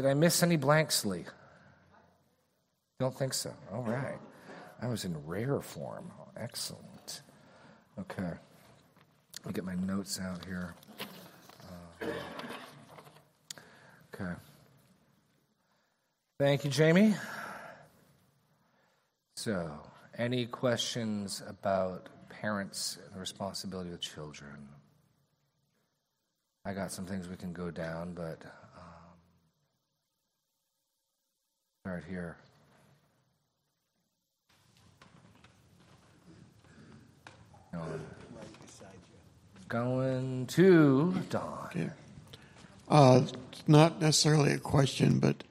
Did I miss any blanks, Lee? Don't think so. All right. I was in rare form. Excellent. Okay. Let me get my notes out here. Uh, okay. Thank you, Jamie. So, any questions about parents and the responsibility of children? I got some things we can go down, but um, start here. Going, going to Don. Okay. Uh, not necessarily a question, but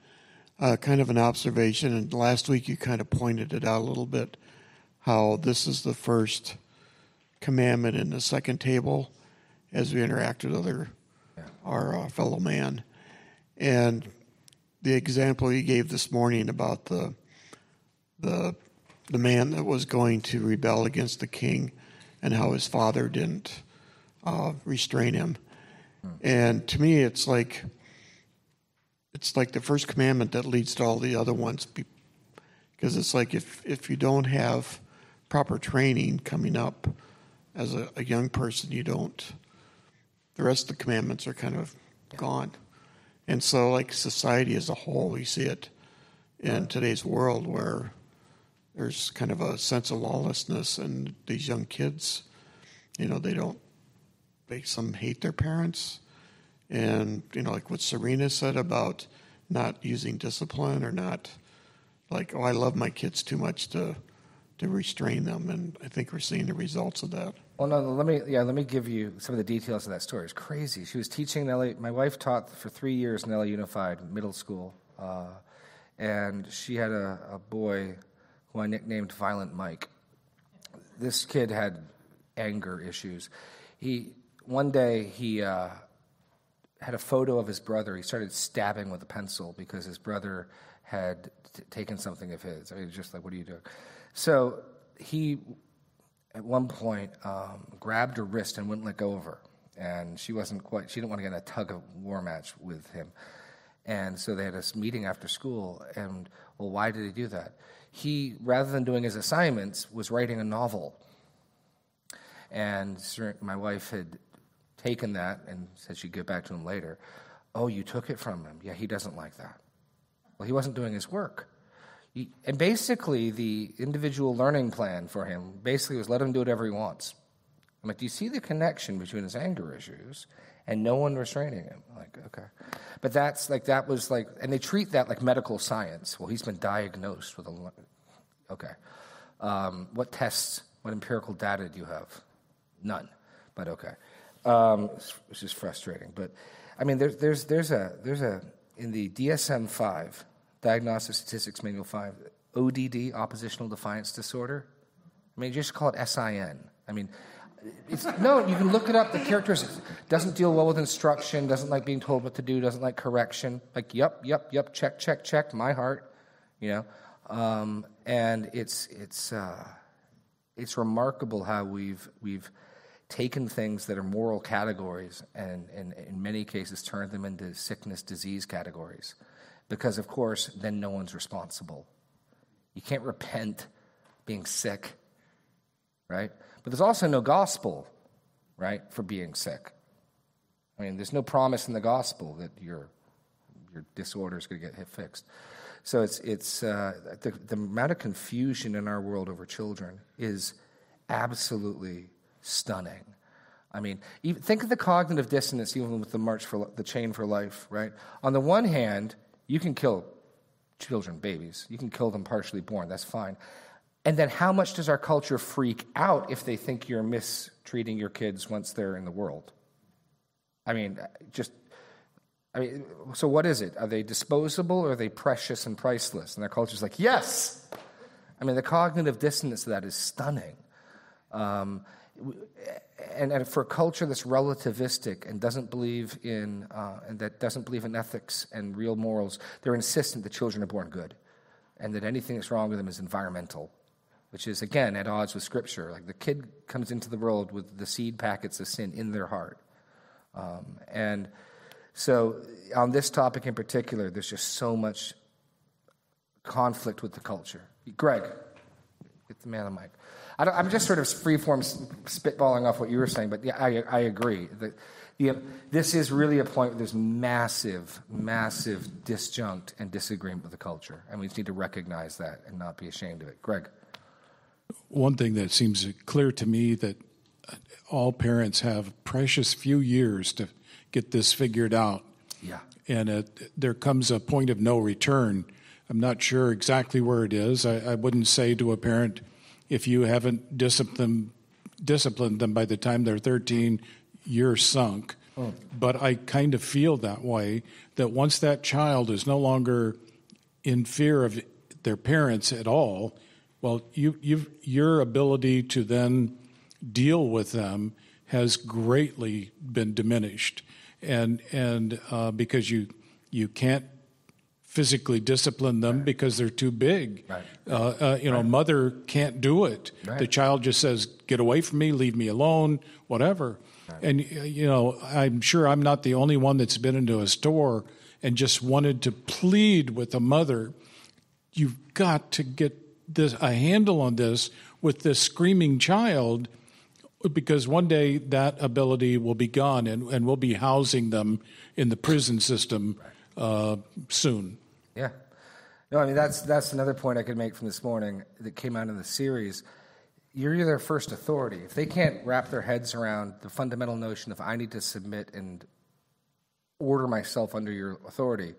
uh, kind of an observation. And last week you kind of pointed it out a little bit how this is the first commandment in the second table as we interact with other yeah. our uh, fellow man. And the example you gave this morning about the the the man that was going to rebel against the king and how his father didn't uh, restrain him. Hmm. And to me, it's like it's like the first commandment that leads to all the other ones, because it's like if if you don't have proper training coming up as a, a young person, you don't. The rest of the commandments are kind of yeah. gone, and so like society as a whole, we see it in today's world where there's kind of a sense of lawlessness, and these young kids, you know, they don't, they some hate their parents, and you know, like what Serena said about not using discipline or not, like, oh, I love my kids too much to to restrain them, and I think we're seeing the results of that. Well, no, let me yeah, let me give you some of the details of that story. It's crazy. She was teaching in LA. My wife taught for three years in LA Unified Middle School, uh, and she had a, a boy who I nicknamed Violent Mike. This kid had anger issues. He one day he uh, had a photo of his brother. He started stabbing with a pencil because his brother had t- taken something of his. I mean, just like, what are you doing? So he, at one point, um, grabbed her wrist and wouldn't let go of her. And she wasn't quite, she didn't want to get in a tug of war match with him. And so they had a meeting after school. And, well, why did he do that? he, rather than doing his assignments, was writing a novel. And my wife had taken that and said she'd get back to him later. Oh, you took it from him. Yeah, he doesn't like that. Well, he wasn't doing his work. And basically, the individual learning plan for him basically was let him do whatever he wants. I'm like, do you see the connection between his anger issues and no one restraining him? Like, okay. But that's like, that was like, and they treat that like medical science. Well, he's been diagnosed with a, okay. Um, what tests, what empirical data do you have? None, but okay. Um, is frustrating. But I mean, there's, there's, there's a, there's a, in the DSM 5, Diagnostic Statistics Manual 5, ODD, Oppositional Defiance Disorder. I mean, just call it SIN. I mean, it's, no, you can look it up. The characteristics doesn't deal well with instruction, doesn't like being told what to do, doesn't like correction. Like, yep, yep, yep, check, check, check. My heart, you know. Um, and it's it's uh, it's remarkable how we've we've taken things that are moral categories and, and in many cases turned them into sickness disease categories, because of course then no one's responsible. You can't repent being sick, right? But there's also no gospel, right, for being sick. I mean, there's no promise in the gospel that your, your disorder is going to get fixed. So it's, it's uh, the, the amount of confusion in our world over children is absolutely stunning. I mean, even, think of the cognitive dissonance even with the march for the chain for life, right? On the one hand, you can kill children, babies. You can kill them partially born. That's fine. And then how much does our culture freak out if they think you're mistreating your kids once they're in the world? I mean, just, I mean, so what is it? Are they disposable or are they precious and priceless? And our culture's like, yes! I mean, the cognitive dissonance of that is stunning. Um, and, and, for a culture that's relativistic and doesn't believe in uh, and that doesn't believe in ethics and real morals, they're insistent that children are born good, and that anything that's wrong with them is environmental which is again at odds with Scripture. Like the kid comes into the world with the seed packets of sin in their heart, um, and So, on this topic in particular, there's just so much conflict with the culture. Greg, get the man on the mic. I am just sort of freeform spitballing off what you were saying, but yeah, I, I agree. The, the, this is really a point where there's massive, massive disjunct and disagreement with the culture, and we just need to recognize that and not be ashamed of it. Greg. One thing that seems clear to me that all parents have precious few years to get this figured out. Yeah. And it, there comes a point of no return. I'm not sure exactly where it is. I, I wouldn't say to a parent, if you haven't disciplined, disciplined them by the time they're 13, you're sunk. Oh. But I kind of feel that way that once that child is no longer in fear of their parents at all, well, you, your ability to then deal with them has greatly been diminished, and and uh, because you you can't physically discipline them because they're too big. Right. Uh, uh, you know, right. mother can't do it. Right. The child just says, "Get away from me, leave me alone," whatever. And uh, you know, I'm sure I'm not the only one that's been into a store and just wanted to plead with a mother, "You've got to get this a handle on this with this screaming child." because one day that ability will be gone and, and we'll be housing them in the prison system uh, soon. Yeah. No, I mean, that's, that's another point I could make from this morning that came out in the series. You're their first authority. If they can't wrap their heads around the fundamental notion of I need to submit and order myself under your authority,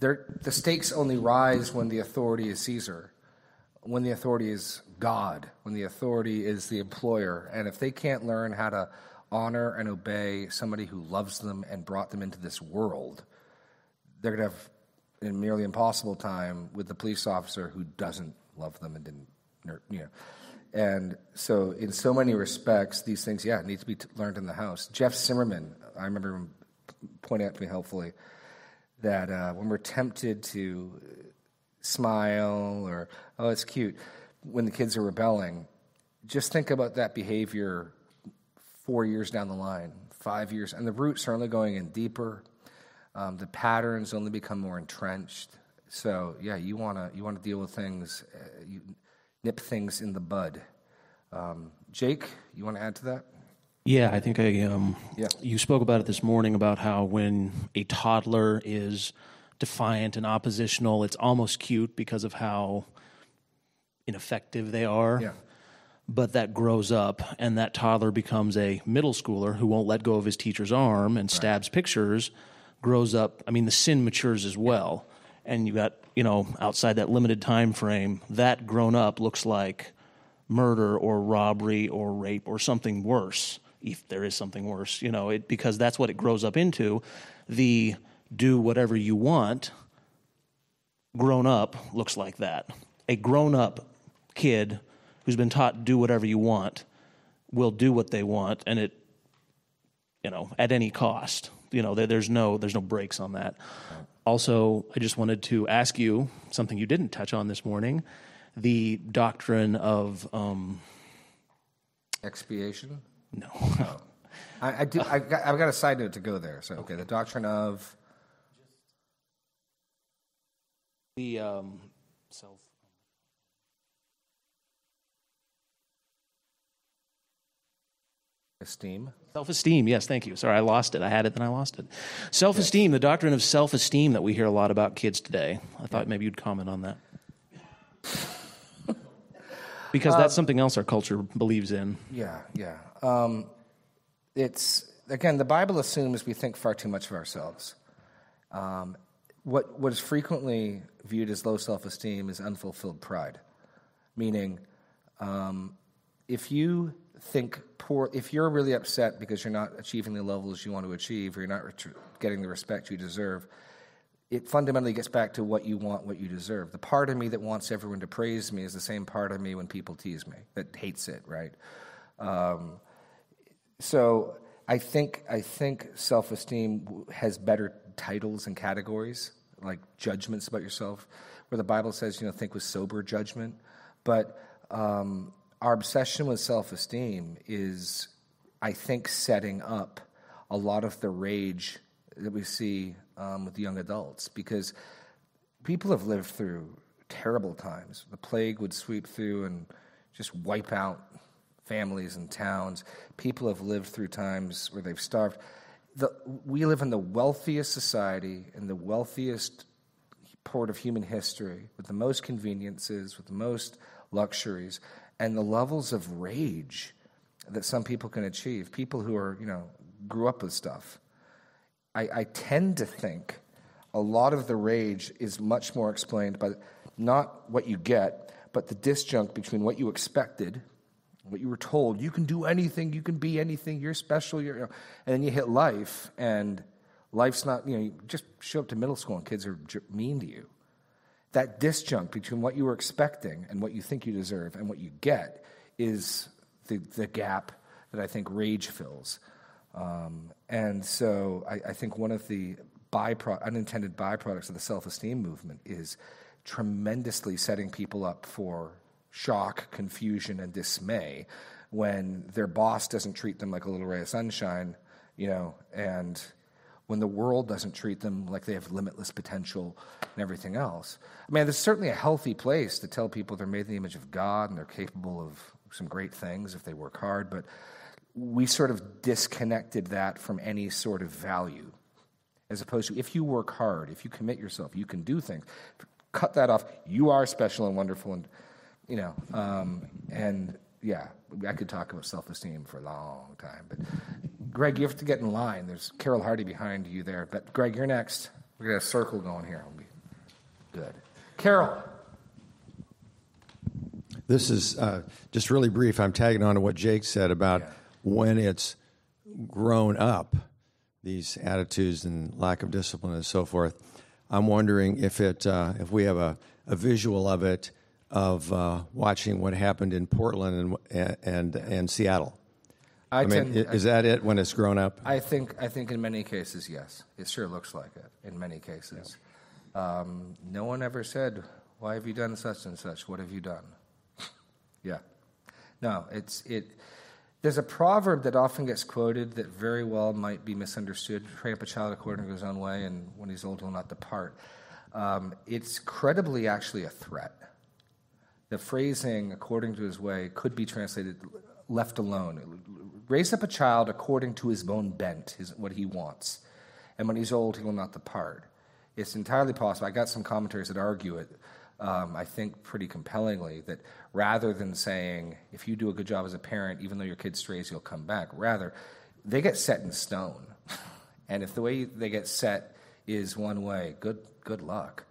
the stakes only rise when the authority is Caesar, when the authority is God, when the authority is the employer. And if they can't learn how to honor and obey somebody who loves them and brought them into this world, they're going to have a nearly impossible time with the police officer who doesn't love them and didn't, you know. And so, in so many respects, these things, yeah, need to be learned in the house. Jeff Zimmerman, I remember him pointing out to me helpfully that uh, when we're tempted to smile or, oh, it's cute, when the kids are rebelling, just think about that behavior four years down the line, five years, and the roots are only going in deeper. Um, the patterns only become more entrenched. So yeah, you wanna you wanna deal with things, uh, you nip things in the bud. Um, Jake, you want to add to that? Yeah, I think I. Um, yeah. You spoke about it this morning about how when a toddler is defiant and oppositional, it's almost cute because of how ineffective they are. Yeah. But that grows up, and that toddler becomes a middle schooler who won't let go of his teacher's arm and stabs right. pictures. Grows up. I mean, the sin matures as well, and you got you know outside that limited time frame. That grown up looks like murder or robbery or rape or something worse, if there is something worse. You know, it, because that's what it grows up into. The do whatever you want grown up looks like that. A grown up kid who's been taught do whatever you want will do what they want and it you know at any cost you know there, there's no there's no brakes on that. Also i just wanted to ask you something you didn't touch on this morning the doctrine of um, expiation? No. Oh. I, I, do I, have got a side note to go there. So okay the doctrine of the um, self. Esteem. Self esteem, yes, thank you. Sorry, I lost it. I had it, then I lost it. Self esteem, the doctrine of self esteem that we hear a lot about kids today. I thought maybe you'd comment on that. because that's um, something else our culture believes in. Yeah, yeah. Um, it's, again, the Bible assumes we think far too much of ourselves. Um, what, what is frequently viewed as low self esteem is unfulfilled pride, meaning um, if you think poor if you're really upset because you're not achieving the levels you want to achieve or you're not getting the respect you deserve it fundamentally gets back to what you want what you deserve. The part of me that wants everyone to praise me is the same part of me when people tease me that hates it right? Um, so i think i think self-esteem has better titles and categories like judgments about yourself where the bible says you know think with sober judgment. But um, our obsession with self esteem is, I think, setting up a lot of the rage that we see um, with young adults because people have lived through terrible times. The plague would sweep through and just wipe out families and towns. People have lived through times where they've starved. The, we live in the wealthiest society in the wealthiest port of human history with the most conveniences, with the most luxuries, and the levels of rage that some people can achieve. People who are, you know, grew up with stuff. I, I tend to think a lot of the rage is much more explained by not what you get, but the disjunct between what you expected, what you were told. You can do anything, you can be anything, you're special, you're, you know, and then you hit life, and life's not, you know, you just show up to middle school and kids are mean to you. That disjunct between what you were expecting and what you think you deserve and what you get is the, the gap that I think rage fills. Um, and so I, I, think one of the bypro- unintended byproducts of the self esteem movement is tremendously setting people up for shock, confusion, and dismay when their boss doesn't treat them like a little ray of sunshine, you know, and when the world doesn't treat them like they have limitless potential and everything else. I mean, there's certainly a healthy place to tell people they're made in the image of God and they're capable of some great things if they work hard, but we sort of disconnected that from any sort of value. As opposed to if you work hard, if you commit yourself, you can do things. Cut that off. You are special and wonderful, and you know, um, and yeah, I could talk about self-esteem for a long time. But Greg, you have to get in line. There's Carol Hardy behind you there. But Greg, you're next. We're gonna have a circle going here. Good. Carol. This is uh, just really brief. I'm tagging on to what Jake said about yeah. when it's grown up, these attitudes and lack of discipline and so forth. I'm wondering if it uh, if we have a, a visual of it of uh, watching what happened in Portland and and, and Seattle. I, I mean, tend, is I, that it when it's grown up? I think I think in many cases, yes. It sure looks like it in many cases. Yeah. Um, no one ever said, "Why have you done such and such? What have you done?" Yeah. No, it's it. There's a proverb that often gets quoted that very well might be misunderstood. Train up a child according to his own way, and when he's old, he'll not depart. Um, it's credibly actually a threat. The phrasing, according to his way, could be translated left alone. Raise up a child according to his own bent, his, what he wants. And when he's old, he will not depart. It's entirely possible. I got some commentaries that argue it um, I think pretty compellingly that rather than saying, if you do a good job as a parent, even though your kid strays, you'll come back, rather, they get set in stone. and if the way they get set is one way, good, good luck.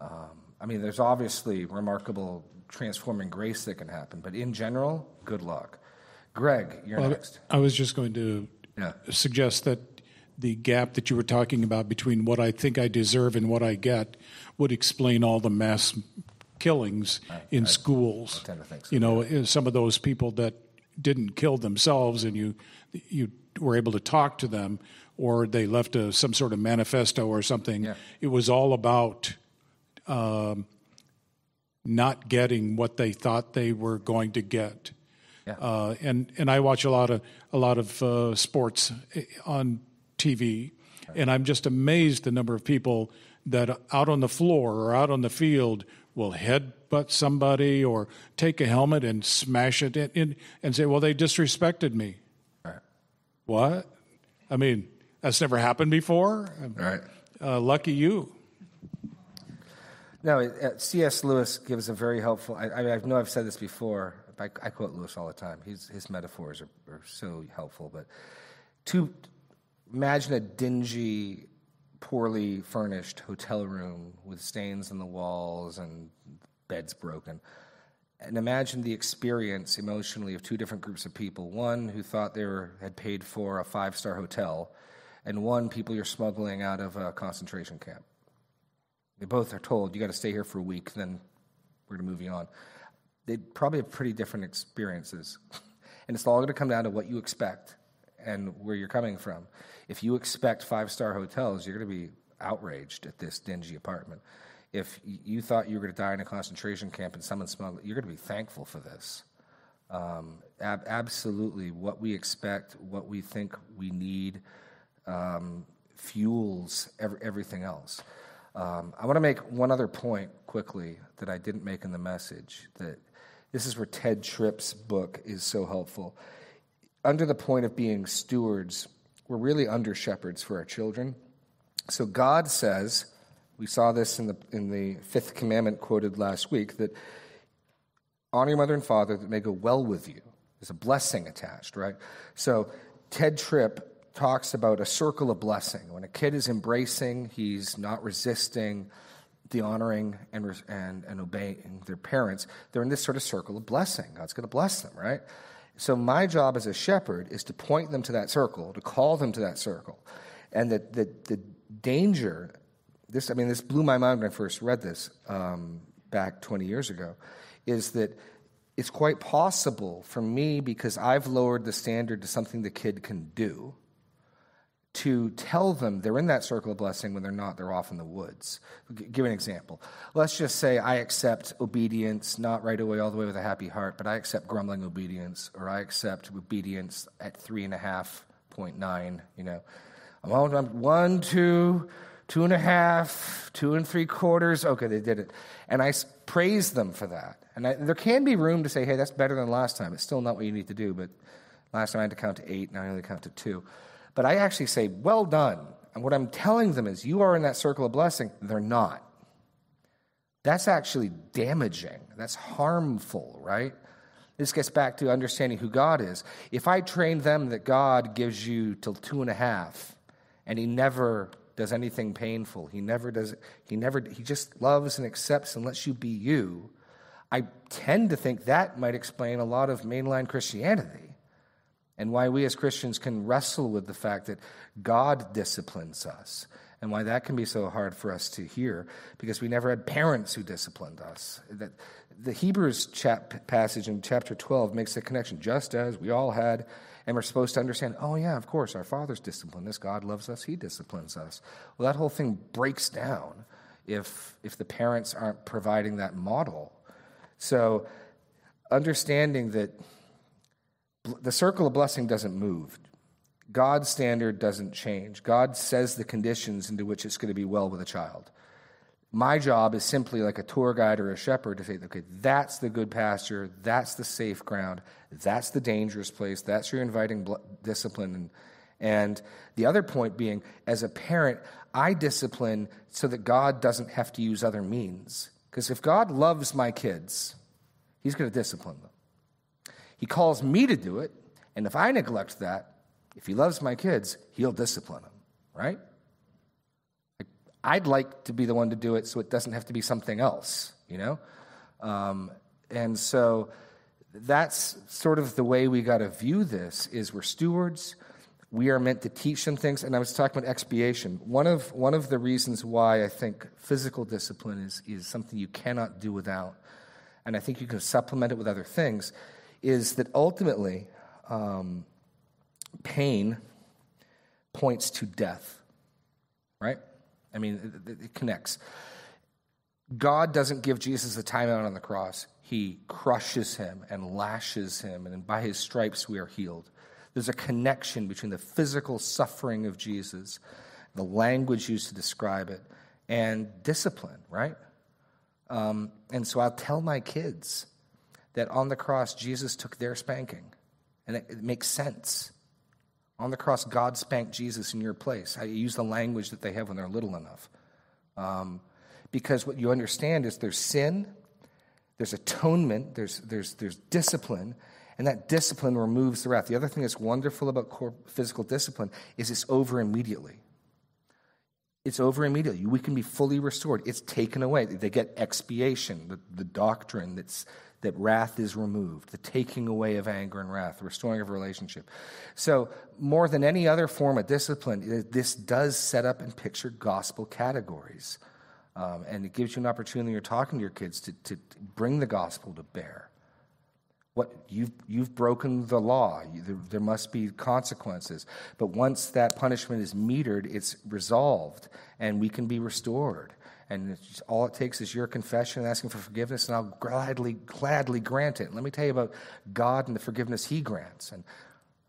Um, I mean, there's obviously remarkable transforming grace that can happen, but in general, good luck. Greg, you're well, next. I was just going to yeah. suggest that the gap that you were talking about between what I think I deserve and what I get would explain all the mass killings I, in I, schools. I so, you know, yeah. some of those people that didn't kill themselves, and you you were able to talk to them, or they left a, some sort of manifesto or something. Yeah. It was all about. Um, not getting what they thought they were going to get, yeah. uh, and and I watch a lot of a lot of uh, sports eh, on TV, and I'm just amazed the number of people that out on the floor or out on the field will headbutt somebody or take a helmet and smash it in, in and say, "Well, they disrespected me." Right. What? I mean, that's never happened before. Right. Uh, lucky you. No, uh, C.S. Lewis gives a very helpful. I, I, know I've said this before. I, I quote Lewis all the time. His, his metaphors are, are so helpful. But to imagine a dingy, poorly furnished hotel room with stains on the walls and beds broken. And imagine the experience emotionally of two different groups of people. One who thought they were, had paid for a five star hotel, and one people you're smuggling out of a concentration camp. They both are told, you got to stay here for a week, then we're going to move you on. They probably have pretty different experiences. and it's all going to come down to what you expect and where you're coming from. If you expect five star hotels, you're going to be outraged at this dingy apartment. If you thought you were going to die in a concentration camp and someone smuggled, you're going to be thankful for this. Um, ab- absolutely, what we expect, what we think we need, um, fuels every, everything else. Um, I want to make one other point quickly that I didn't make in the message. That this is where Tedd Tripp's book is so helpful. Under the point of being stewards, we're really under shepherds for our children. So God says, we saw this in the in the fifth commandment quoted last week that honor your mother and father that may go well with you. There's a blessing attached, right? So Tedd Tripp talks about a circle of blessing. When a kid is embracing, he's not resisting the honoring and, and, and obeying their parents, they're in this sort of circle of blessing. God's going to bless them, right? So, my job as a shepherd is to point them to that circle, to call them to that circle. And the, the, the danger, this, I mean, this blew my mind when I first read this um, back 20 years ago, is that it's quite possible for me, because I've lowered the standard to something the kid can do, to tell them they're in that circle of blessing when they're not, they're off in the woods. Give an example. Let's just say I accept obedience, not right away, all the way with a happy heart, but I accept grumbling obedience, or I accept obedience at three and a half point nine. You know, I'm on one, two, two and a half, two and three quarters. Okay, they did it, and I praise them for that. And I, there can be room to say, "Hey, that's better than last time." It's still not what you need to do, but last time I had to count to eight, now I only count to two. But I actually say, well done. And what I'm telling them is, you are in that circle of blessing. They're not. That's actually damaging. That's harmful, right? This gets back to understanding who God is. If I train them that God gives you till two and a half, and He never does anything painful, He never does, He never, He just loves and accepts and lets you be you, I tend to think that might explain a lot of mainline Christianity and why we as Christians can wrestle with the fact that God disciplines us, and why that can be so hard for us to hear because we never had parents who disciplined us. That the Hebrews chap- passage in chapter 12 makes a connection, just as we all had, and we're supposed to understand, oh, yeah, of course, our Father's disciplined us. God loves us, He disciplines us. Well, that whole thing breaks down if, if the parents aren't providing that model. So, understanding that the circle of blessing doesn't move. God's standard doesn't change. God says the conditions into which it's going to be well with a child. My job is simply like a tour guide or a shepherd to say, okay, that's the good pasture, that's the safe ground, that's the dangerous place, that's your inviting discipline. And, and the other point being, as a parent, I discipline so that God doesn't have to use other means. Because if God loves my kids, He's going to discipline them. He calls me to do it, and if I neglect that, if he loves my kids, he'll discipline them, right? I'd like to be the one to do it so it doesn't have to be something else, you know? Um, and so that's sort of the way we got to view this is we're stewards we are meant to teach them things and i was talking about expiation one of, one of the reasons why i think physical discipline is, is something you cannot do without and i think you can supplement it with other things is that ultimately um, pain points to death, right? I mean, it, it connects. God doesn't give Jesus a timeout on the cross. He crushes him and lashes him, and by his stripes we are healed. There's a connection between the physical suffering of Jesus, the language used to describe it, and discipline, right? Um, and so I'll tell my kids that on the cross, Jesus took their spanking. And it, it makes sense. On the cross, God spanked Jesus in your place. I use the language that they have when they're little enough. Um, because what you understand is there's sin, there's atonement, there's, there's, there's discipline, and that discipline removes the wrath. The other thing that's wonderful about physical discipline is it's over immediately. It's over immediately. We can be fully restored. It's taken away. They get expiation, the, the doctrine that's that wrath is removed, the taking away of anger and wrath, the restoring of relationship. So, more than any other form of discipline, this does set up and picture gospel categories. Um, and it gives you an opportunity you're talking to your kids to, to bring the gospel to bear. What you've, you've broken the law, there, there must be consequences. But once that punishment is metered, it's resolved, and we can be restored and all it takes is your confession and asking for forgiveness, and I'll gladly, gladly grant it. Let me tell you about God and the forgiveness He grants. And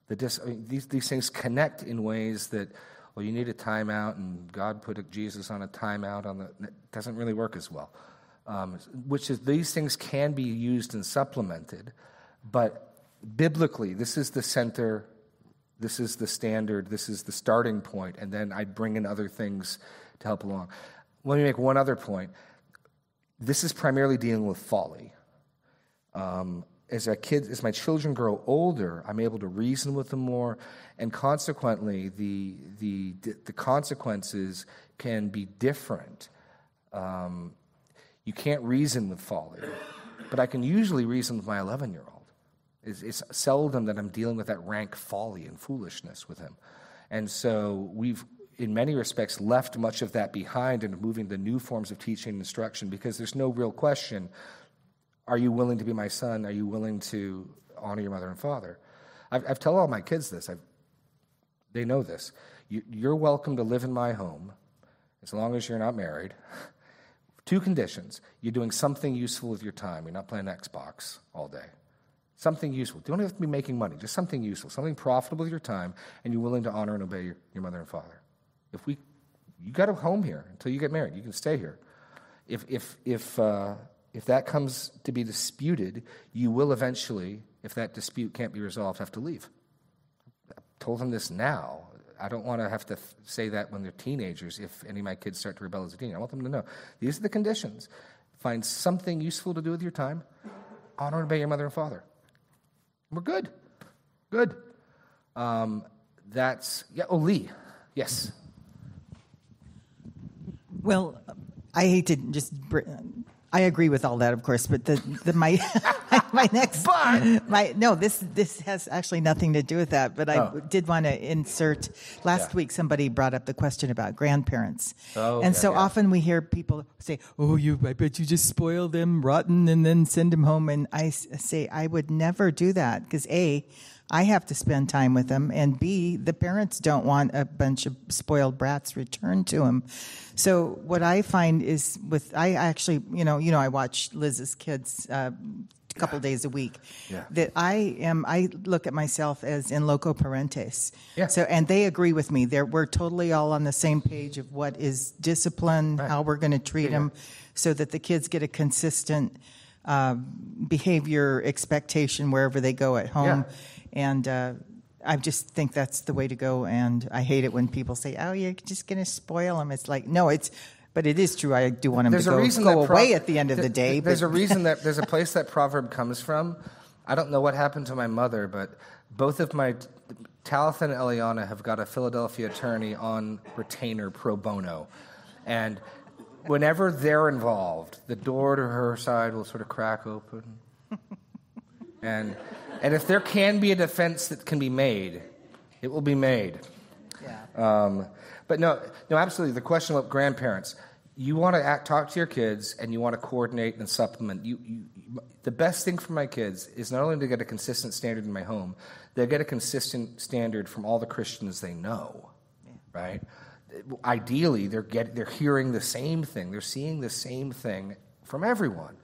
the dis- I mean, these, these things connect in ways that well, you need a timeout, and God put a, Jesus on a timeout on the. It doesn't really work as well. Um, which is these things can be used and supplemented, but biblically, this is the center, this is the standard, this is the starting point, and then I bring in other things to help along. Let me make one other point. This is primarily dealing with folly. Um, as as my children grow older, I'm able to reason with them more, and consequently, the the the consequences can be different. Um, you can't reason with folly, but I can usually reason with my 11 year old. It's, it's seldom that I'm dealing with that rank folly and foolishness with him, and so we've in many respects left much of that behind and moving to new forms of teaching and instruction because there's no real question are you willing to be my son? Are you willing to honor your mother and father? I've, I've told all my kids this. I've, they know this. You, you're welcome to live in my home as long as you're not married. Two conditions. You're doing something useful with your time. You're not playing Xbox all day. Something useful. You don't have to be making money, just something useful, something profitable with your time, and you're willing to honor and obey your, your mother and father. If we, you got a home here until you get married. You can stay here. If, if, if, uh, if that comes to be disputed, you will eventually, if that dispute can't be resolved, have to leave. I told them this now. I don't want to have to say that when they're teenagers if any of my kids start to rebel as a teen. I want them to know these are the conditions. Find something useful to do with your time. Honor and obey your mother and father. We're good. Good. Um, that's, yeah, oh, Lee. Yes. Well, I hate to just I agree with all that, of course, but the, the my my next my no this this has actually nothing to do with that. But I oh. did want to insert. Last yeah. week, somebody brought up the question about grandparents, oh, and so yeah. often we hear people say, "Oh, you, I bet you just spoil them rotten and then send them home." And I say, I would never do that because a I have to spend time with them, and B, the parents don't want a bunch of spoiled brats returned to them. So what I find is with I actually, you know, you know, I watch Liz's kids. Uh, a couple days a week yeah. that I am I look at myself as in loco parentis. Yeah. So and they agree with me. They're, we're totally all on the same page of what is discipline, right. how we're going to treat yeah, them so that the kids get a consistent uh, behavior expectation wherever they go at home. And uh, I just think that's the way to go. And I hate it when people say, "Oh, you're just going to spoil them." It's like, no, it's. But it is true. I do want them there's to go, reason go away at the end of the day. There's but. a reason that there's a place that proverb comes from. I don't know what happened to my mother, but both of my Talitha and Eliana have got a Philadelphia attorney on retainer pro bono, and whenever they're involved, the door to her side will sort of crack open, and and if there can be a defense that can be made, it will be made. Yeah. Um, but no, no, absolutely. The question about grandparents, you want to act, talk to your kids, and you want to coordinate and supplement. You, you, the best thing for my kids is not only to get a consistent standard in my home, they get a consistent standard from all the Christians they know, yeah. right? Ideally, they're get, they're hearing the same thing, they're seeing the same thing from everyone.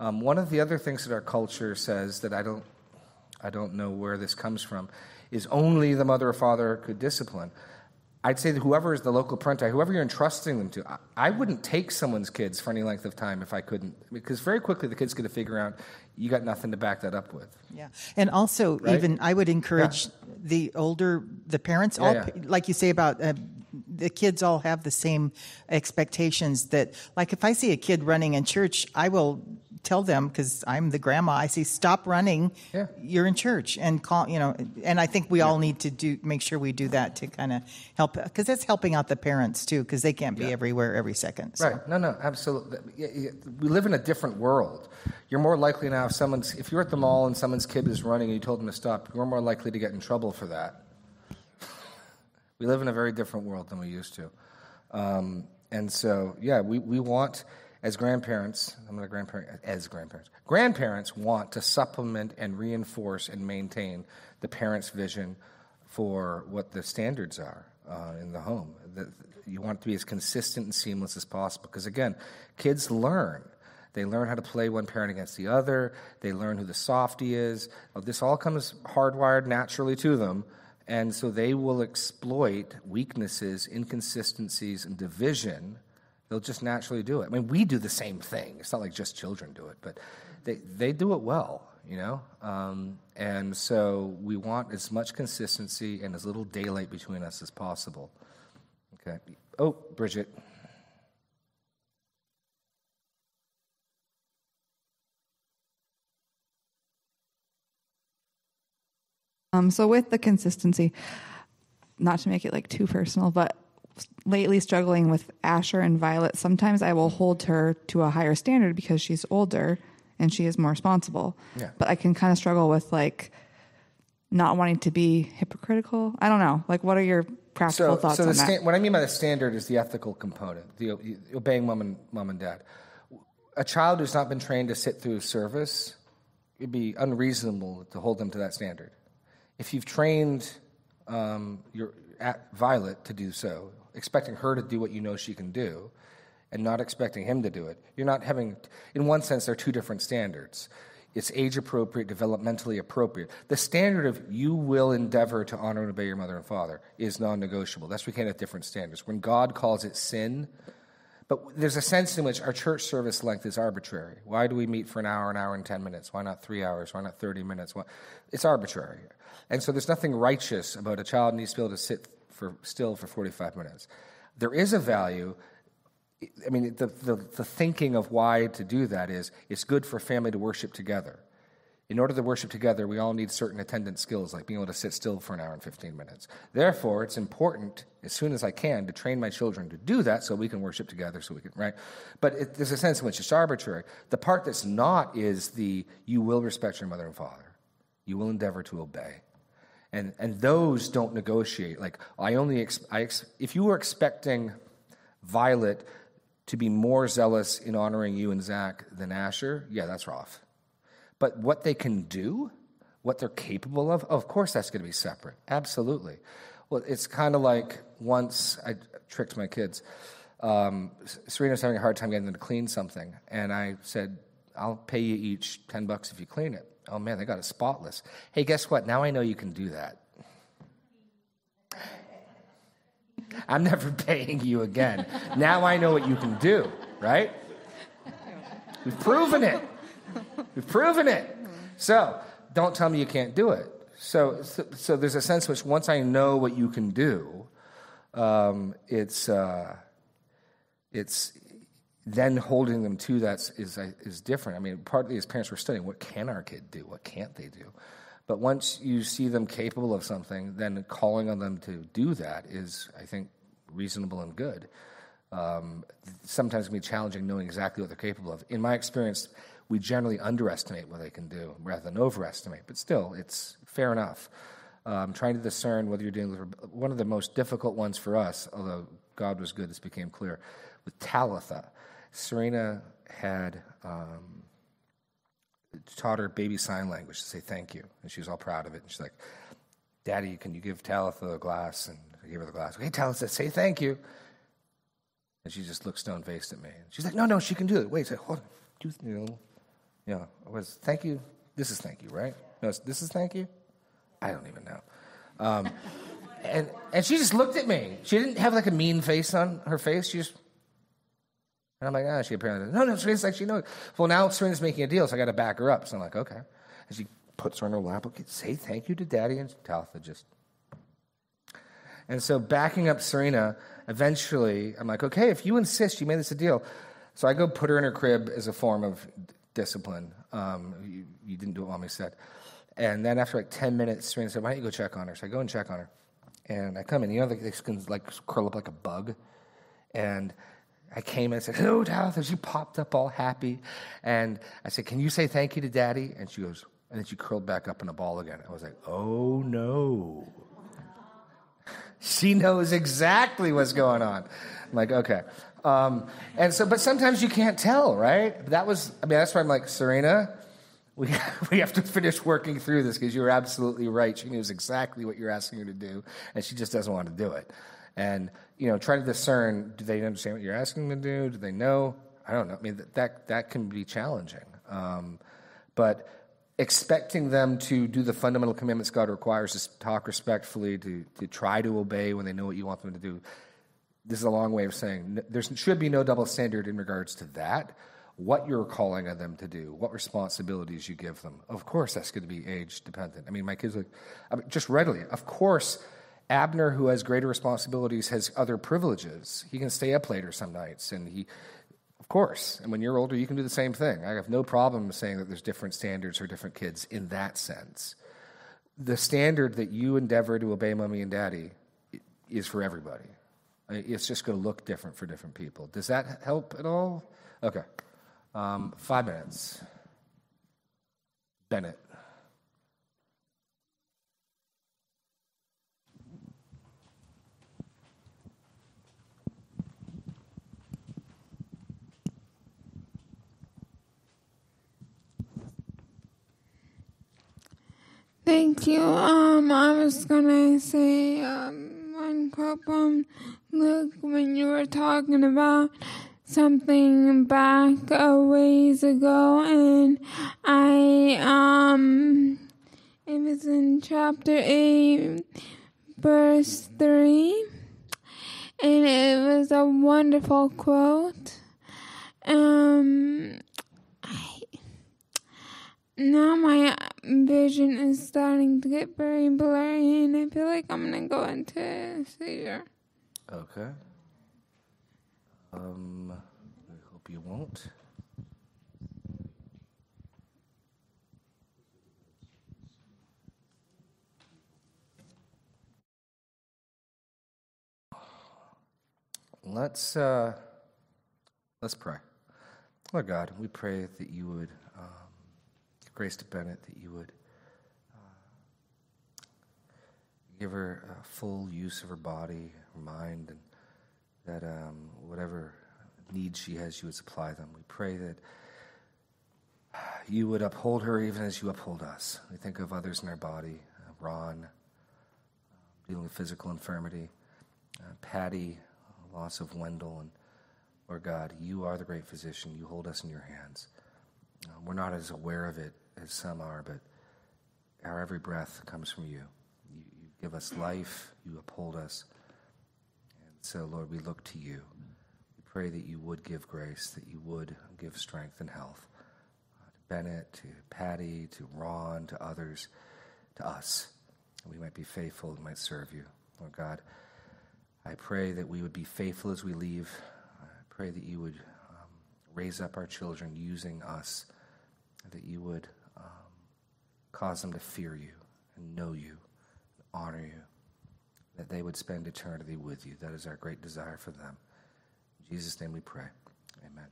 Um, one of the other things that our culture says that I don't I don't know where this comes from, is only the mother or father could discipline. I'd say that whoever is the local parent, whoever you're entrusting them to, I, wouldn't take someone's kids for any length of time if I couldn't, because very quickly the kids get to figure out you got nothing to back that up with. Yeah, and also right? even I would encourage yeah. the older the parents, yeah, all yeah. like you say about. Uh, the kids all have the same expectations that like if i see a kid running in church i will tell them because I'm the grandma. I say, stop running. Yeah. You're in church, and call. You know, and I think we yeah. all need to do make sure we do that to kind of help because that's helping out the parents too because they can't be yeah. everywhere every second. So. Right? No, no, absolutely. We live in a different world. You're more likely now if someone's if you're at the mall and someone's kid is running and you told them to stop, you're more likely to get in trouble for that. we live in a very different world than we used to. Um, and so, yeah, we, we want as grandparents, I'm not a grandparent, as grandparents, grandparents want to supplement and reinforce and maintain the parents' vision for what the standards are uh, in the home. The, you want it to be as consistent and seamless as possible because, again, kids learn. They learn how to play one parent against the other. They learn who the softy is. This all comes hardwired naturally to them, And so they will exploit weaknesses, inconsistencies, and division. They'll just naturally do it. I mean, we do the same thing. It's not like just children do it, but they, they do it well, you know? Um, and so we want as much consistency and as little daylight between us as possible. Okay. Oh, Bridget. Um, so with the consistency, not to make it like too personal, but lately struggling with Asher and Violet, sometimes I will hold her to a higher standard because she's older and she is more responsible. Yeah. But I can kind of struggle with like not wanting to be hypocritical. I don't know. Like, what are your practical so, thoughts so the on that? sta- what I mean by the standard is the ethical component, the obeying mom and mom and dad. A child who's not been trained to sit through service, it'd be unreasonable to hold them to that standard. If you've trained um, your at Violet to do so, expecting her to do what you know she can do, and not expecting him to do it, you're not having. In one sense, they're two different standards. It's age appropriate, developmentally appropriate. The standard of you will endeavor to honor and obey your mother and father is non negotiable. That's we can't have different standards. When God calls it sin, but there's a sense in which our church service length is arbitrary. Why do we meet for an hour, an hour and 10 minutes? Why not three hours? Why not 30 minutes? Why? It's arbitrary. And so there's nothing righteous about a child needs to be able to sit for, still for 45 minutes. There is a value I mean, the, the, the, thinking of why to do that is it's good for family to worship together. In order to worship together, we all need certain attendant skills, like being able to sit still for an hour and 15 minutes. Therefore, it's important, as soon as I can, to train my children to do that so we can worship together, so we can, right? But it, there's a sense in which it's arbitrary. The part that's not is the you will respect your mother and father, you will endeavor to obey. And, and those don't negotiate. Like, I only, ex- I ex- if you were expecting Violet to be more zealous in honoring you and Zach than Asher, yeah, that's rough. But what they can do, what they're capable of, of course that's going to be separate. Absolutely. Well, it's kind of like once I tricked my kids. Um, Serena was having a hard time getting them to clean something, and I said, I'll pay you each 10 bucks if you clean it. Oh man, they got it spotless. Hey, guess what? Now I know you can do that. I'm never paying you again. Now I know what you can do, right? We've proven it. We've proven it. So don't tell me you can't do it. So, so, so there's a sense which once I know what you can do, um, it's, uh, it's then holding them to that is, is different. I mean, partly as parents, we're studying what can our kid do, what can't they do. But once you see them capable of something, then calling on them to do that is, I think, reasonable and good. Um, sometimes it can be challenging knowing exactly what they're capable of. In my experience, we generally underestimate what they can do rather than overestimate, but still, it's fair enough. Um, trying to discern whether you're dealing with one of the most difficult ones for us, although God was good, this became clear, with Talitha. Serena had um, taught her baby sign language to say thank you, and she was all proud of it. And she's like, Daddy, can you give Talitha a glass? And I gave her the glass. Hey, Talitha, say thank you. And she just looked stone faced at me. And She's like, No, no, she can do it. Wait, say, hold on. Do, you know, was thank you. This is thank you, right? No, this is thank you. I don't even know. Um, and and she just looked at me. She didn't have like a mean face on her face. She just and I'm like, ah, she apparently no, no. Serena's like she knows. Well, now Serena's making a deal, so I got to back her up. So I'm like, okay. And she puts her on her lap. Okay, say thank you to Daddy, and Talitha just. And so backing up Serena, eventually I'm like, okay, if you insist, you made this a deal. So I go put her in her crib as a form of discipline. Um, you, you, didn't do what mommy said. And then after like 10 minutes, Serena said, why don't you go check on her? So I go and check on her. And I come in, you know, they can like curl up like a bug. And I came and said, hello, Talitha. She popped up all happy. And I said, can you say thank you to daddy? And she goes, and then she curled back up in a ball again. I was like, oh no. She knows exactly what's going on. I'm like, okay. Um, and so, but sometimes you can't tell, right? That was, I mean, that's why I'm like, Serena, we, we have to finish working through this because you're absolutely right. She knows exactly what you're asking her to do, and she just doesn't want to do it. And, you know, try to discern do they understand what you're asking them to do? Do they know? I don't know. I mean, that, that, that can be challenging. Um, but expecting them to do the fundamental commandments God requires, to talk respectfully, to, to try to obey when they know what you want them to do. This is a long way of saying there should be no double standard in regards to that. What you're calling on them to do, what responsibilities you give them. Of course, that's going to be age dependent. I mean, my kids, like, just readily, of course, Abner, who has greater responsibilities, has other privileges. He can stay up later some nights, and he, of course, and when you're older, you can do the same thing. I have no problem saying that there's different standards for different kids in that sense. The standard that you endeavor to obey mommy and daddy is for everybody. It's just going to look different for different people. Does that help at all? Okay. Um, five minutes. Bennett. Thank you. Um, I was gonna say um, one quote from Luke when you were talking about something back a ways ago, and I um, it was in chapter eight, verse three, and it was a wonderful quote. Um, now my vision is starting to get very blurry, and I feel like I'm gonna go into seizure. Okay. Um, I hope you won't. Let's uh, let's pray. Lord God, we pray that you would um, grace to Bennett, that you would uh, give her uh, full use of her body, mind, and that um, whatever needs she has, you would supply them. We pray that you would uphold her even as you uphold us. We think of others in our body, uh, Ron, uh, dealing with physical infirmity, uh, Patty, loss of Wendell, and Lord God, you are the great physician. You hold us in your hands. Uh, we're not as aware of it as some are, but our every breath comes from you. You, you give us life, you uphold us. So, Lord, we look to you. We pray that you would give grace, that you would give strength and health uh, to Bennett, to Patty, to Ron, to others, to us. We might be faithful and might serve you. Lord God, I pray that we would be faithful as we leave. I pray that you would um, raise up our children using us, that you would um, cause them to fear you and know you, and honor you, that they would spend eternity with you. That is our great desire for them. In Jesus' name we pray. Amen.